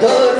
good.